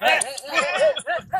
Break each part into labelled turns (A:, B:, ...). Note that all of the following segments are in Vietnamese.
A: É. é, é.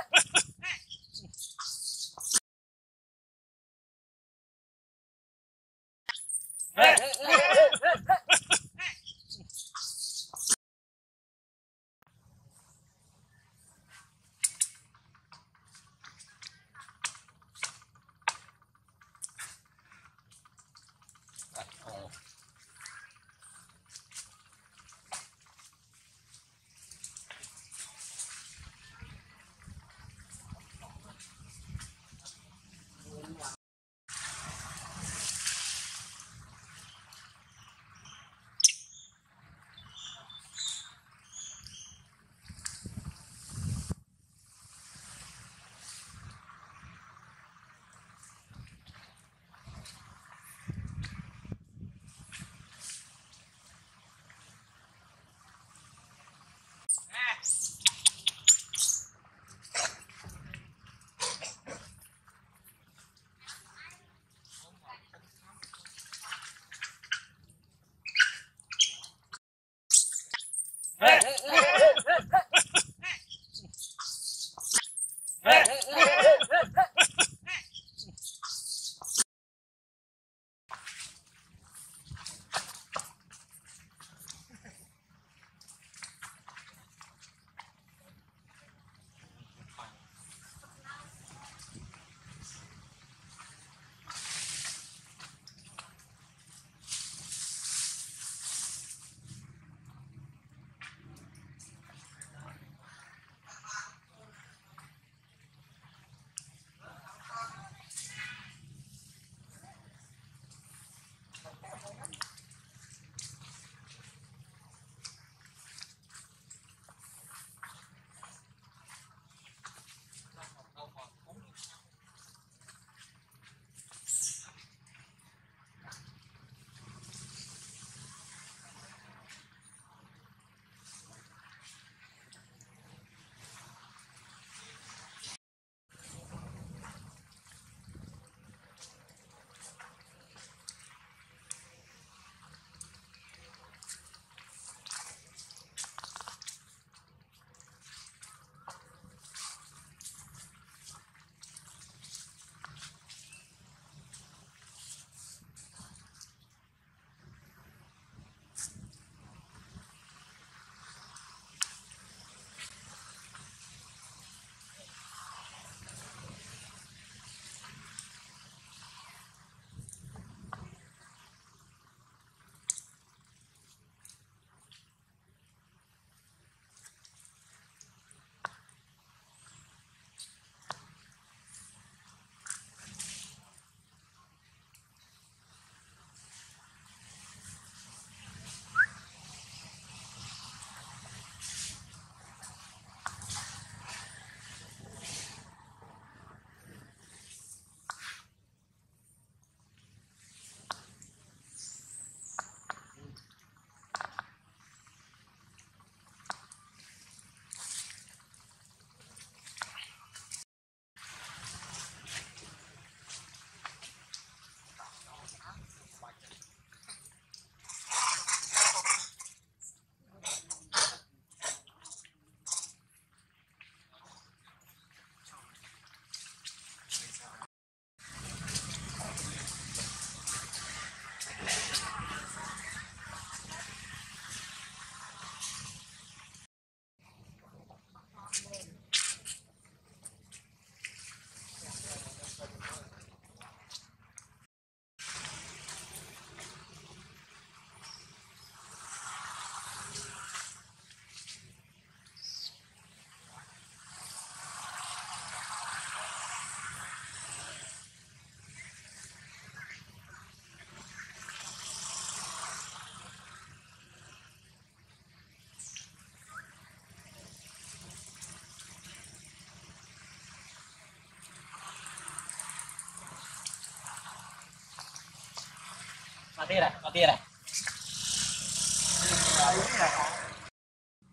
A: Tia này có tia này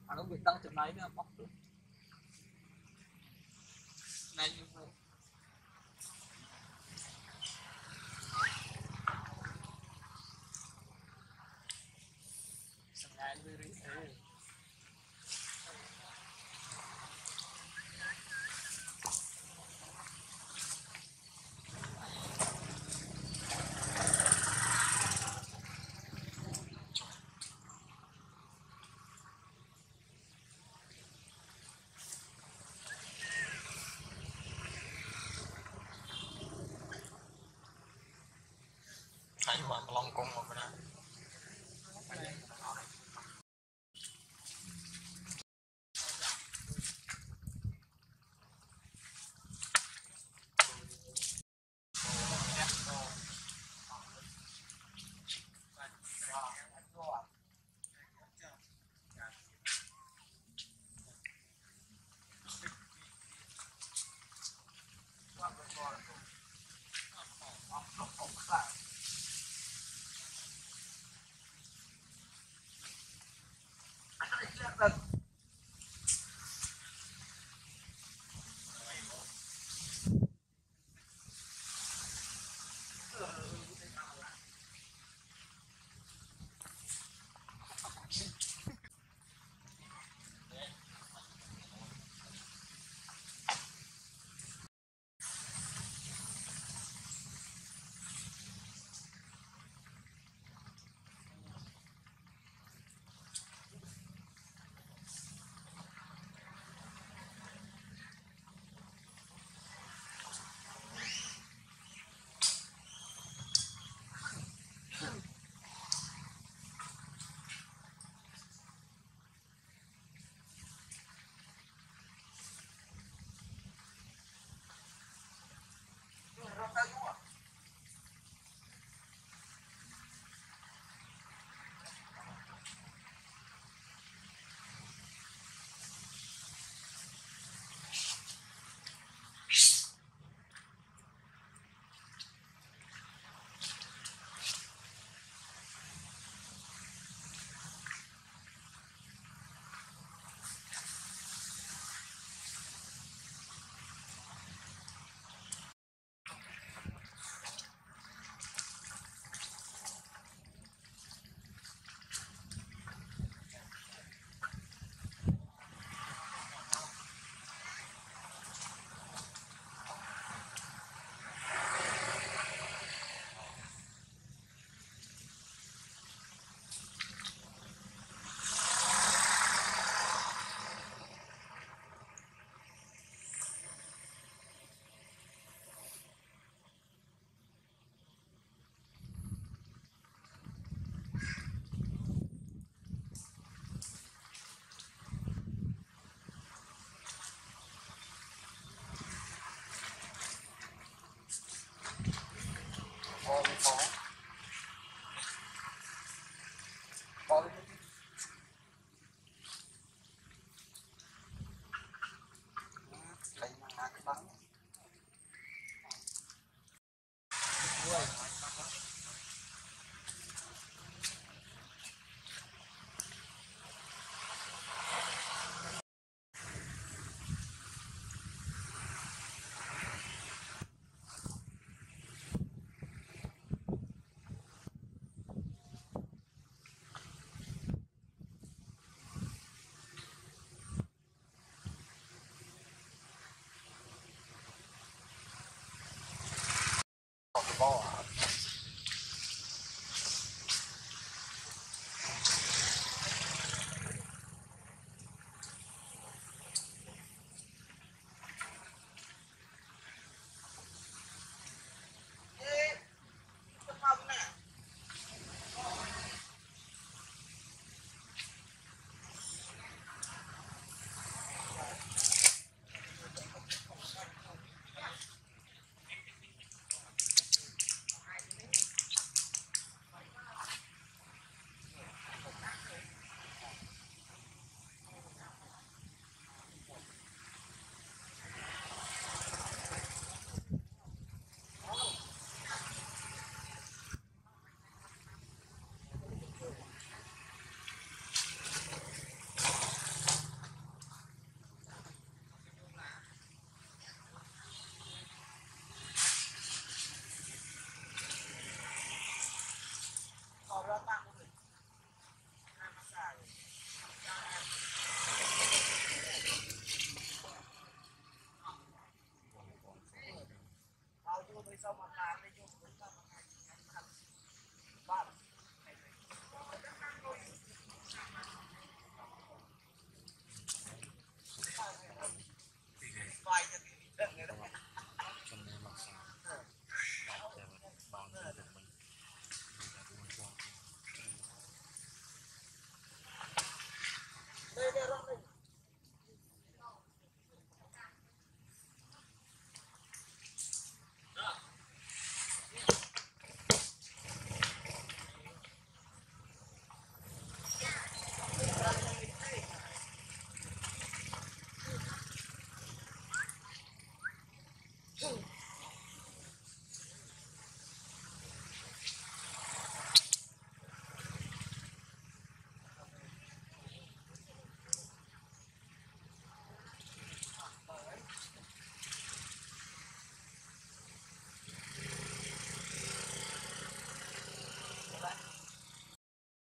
B: à, đúng việc tăng chừng này nữa bóc か